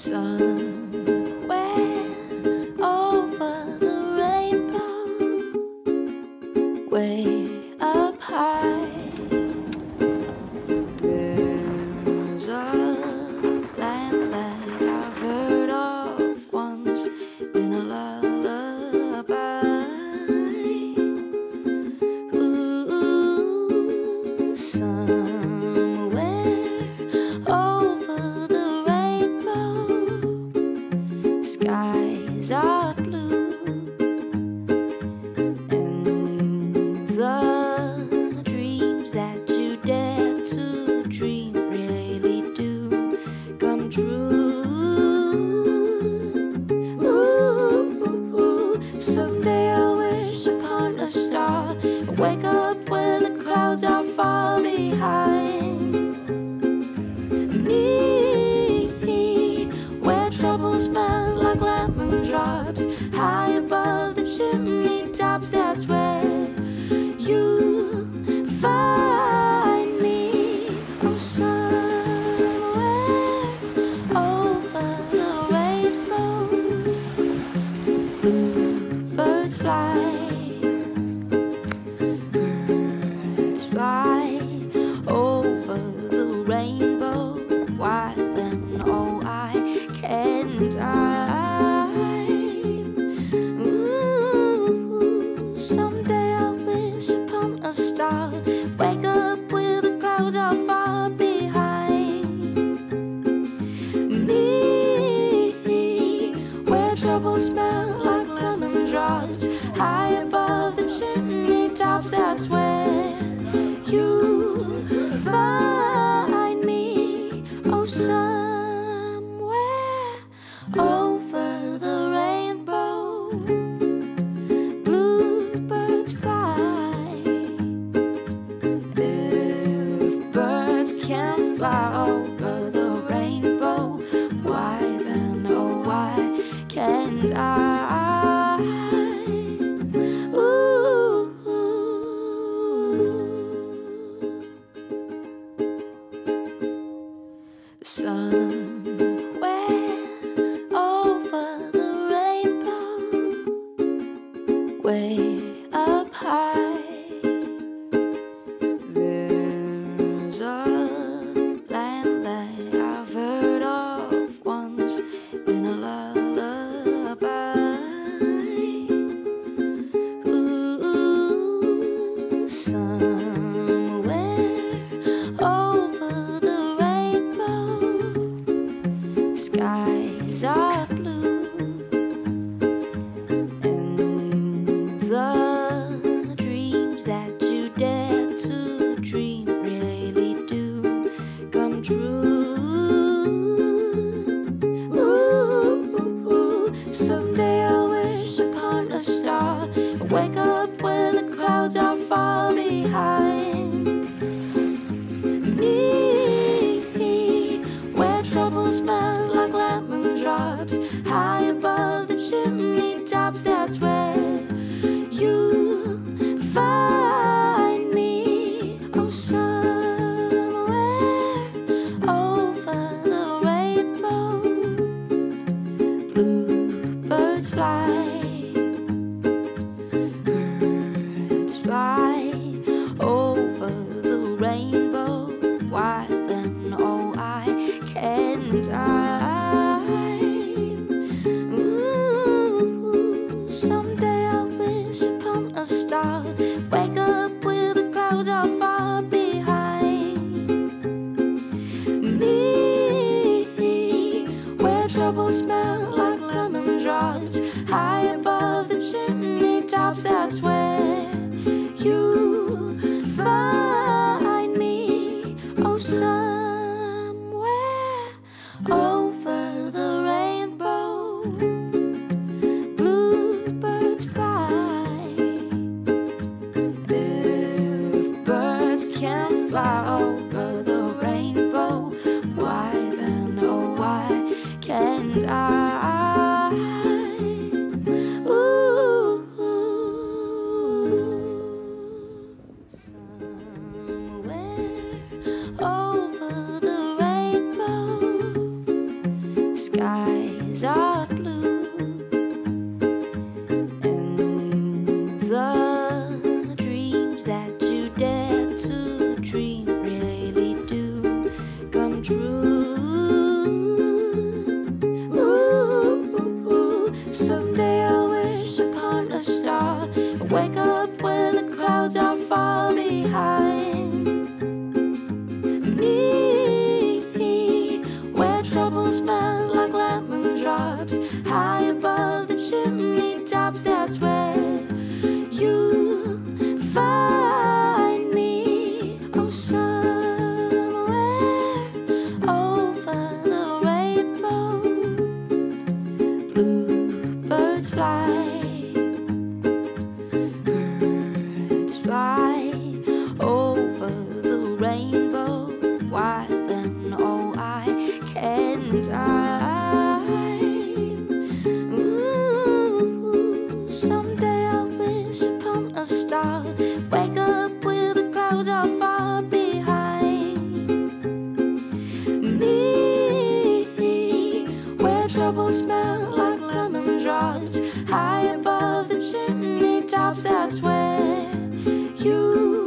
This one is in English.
somewhere over the rainbow. Wait. skies are blue and the dreams that you dare to dream really do come true. Ooh, ooh, ooh. someday I'll wish upon a star. And wake up when the clouds are far behind. Me where trouble stops, that's where you. sky. things I trouble smell like lemon drops high above the chimney tops. That's where you.